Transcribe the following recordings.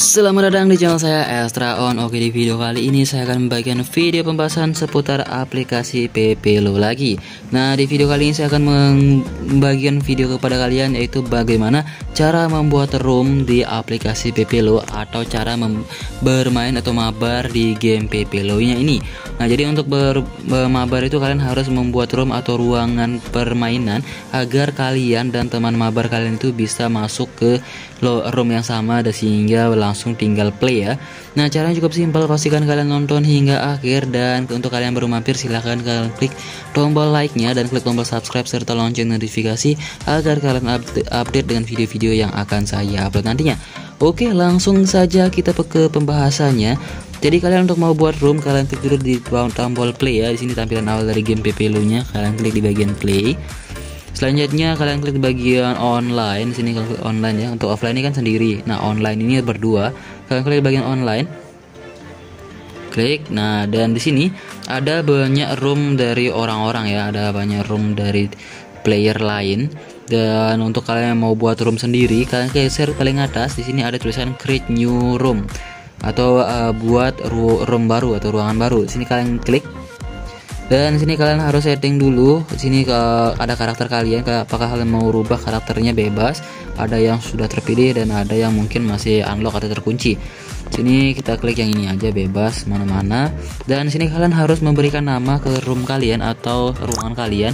Selamat datang di channel saya Astra On. Oke di video kali ini saya akan membagikan video pembahasan seputar aplikasi PPLO lagi. Nah di video kali ini saya akan membagikan video kepada kalian yaitu bagaimana cara membuat room di aplikasi PPLO Atau cara bermain atau mabar di game PPLO nya ini Nah jadi untuk bermabar itu kalian harus membuat room atau ruangan permainan Agar kalian dan teman mabar kalian itu bisa masuk ke room yang sama sehingga langsung tinggal play ya. Nah caranya cukup simpel. Pastikan kalian nonton hingga akhir dan untuk kalian baru mampir silahkan kalian klik tombol like nya dan klik tombol subscribe serta lonceng notifikasi agar kalian update dengan video-video yang akan saya upload nantinya. Oke langsung saja kita ke pembahasannya jadi kalian untuk mau buat room kalian klik dulu di tombol play ya di sini tampilan awal dari game PPLU nya kalian klik di bagian play Selanjutnya kalian klik bagian online, sini kalian klik online ya. Untuk offline ini kan sendiri. Nah, online ini berdua. Kalian klik bagian online. Klik. Nah, dan di sini ada banyak room dari orang-orang ya. Ada banyak room dari player lain. Dan untuk kalian yang mau buat room sendiri, kalian geser paling atas. Di sini ada tulisan create new room atau uh, buat room baru atau ruangan baru. Sini kalian klik. Dan sini kalian harus setting dulu. Sini ke ada karakter kalian apakah kalian mau rubah karakternya bebas ada yang sudah terpilih dan ada yang mungkin masih unlock atau terkunci. Sini kita klik yang ini aja bebas mana-mana. Dan sini kalian harus memberikan nama ke room kalian atau ruangan kalian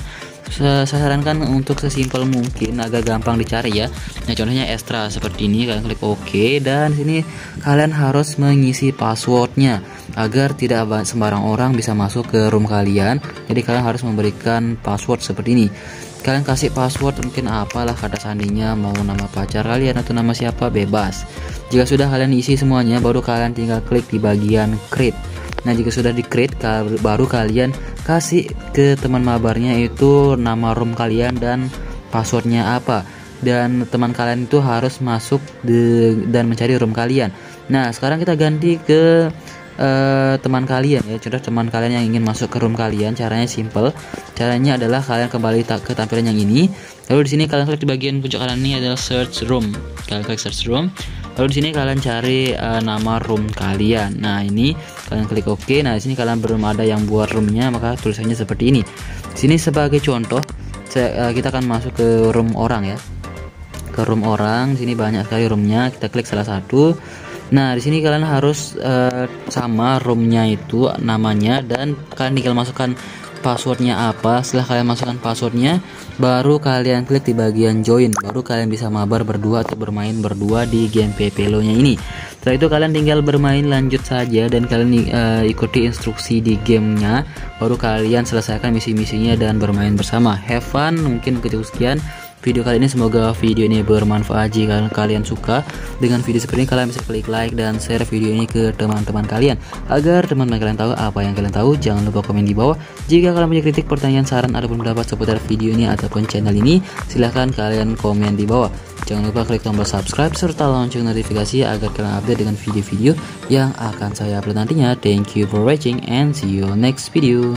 saya sarankan untuk sesimpel mungkin agak gampang dicari ya. Nah contohnya extra seperti ini kalian klik OK dan sini kalian harus mengisi passwordnya agar tidak sembarang orang bisa masuk ke room kalian. Jadi kalian harus memberikan password seperti ini. Kalian kasih password mungkin apalah kata sandinya mau nama pacar kalian atau nama siapa bebas. Jika sudah kalian isi semuanya baru kalian tinggal klik di bagian create Nah jika sudah di create baru kalian kasih ke teman mabarnya itu nama room kalian dan passwordnya apa. Dan teman kalian itu harus masuk de, dan mencari room kalian. Nah sekarang kita ganti ke uh, teman kalian ya. Contoh teman kalian yang ingin masuk ke room kalian caranya simple. Caranya adalah kalian kembali ke tampilan yang ini. Lalu di sini kalian klik di bagian pojok kanan ini adalah search room kalian klik search room lalu di sini kalian cari uh, nama room kalian. Nah ini kalian klik OK nah di sini kalian belum ada yang buat roomnya maka tulisannya seperti ini. Di sini sebagai contoh saya, uh, kita akan masuk ke room orang ya. Ke room orang di sini banyak sekali roomnya. Kita klik salah satu. Nah, di sini kalian harus uh, sama roomnya itu namanya dan kalian tinggal masukkan passwordnya apa setelah kalian masukkan passwordnya baru kalian klik di bagian join baru kalian bisa mabar berdua atau bermain berdua di game PPLO nya ini. Setelah itu kalian tinggal bermain lanjut saja dan kalian uh, ikuti instruksi di gamenya baru kalian selesaikan misi-misinya dan bermain bersama. Have fun mungkin begitu sekian video kali ini. Semoga video ini bermanfaat jika kalian suka. Dengan video seperti ini kalian bisa klik like dan share video ini ke teman-teman kalian. Agar teman-teman kalian tahu apa yang kalian tahu jangan lupa komen di bawah. Jika kalian punya kritik pertanyaan saran ataupun pendapat seputar video ini ataupun channel ini silahkan kalian komen di bawah. Jangan lupa klik tombol subscribe serta lonceng notifikasi agar kalian update dengan video-video yang akan saya upload nantinya. Thank you for watching and see you next video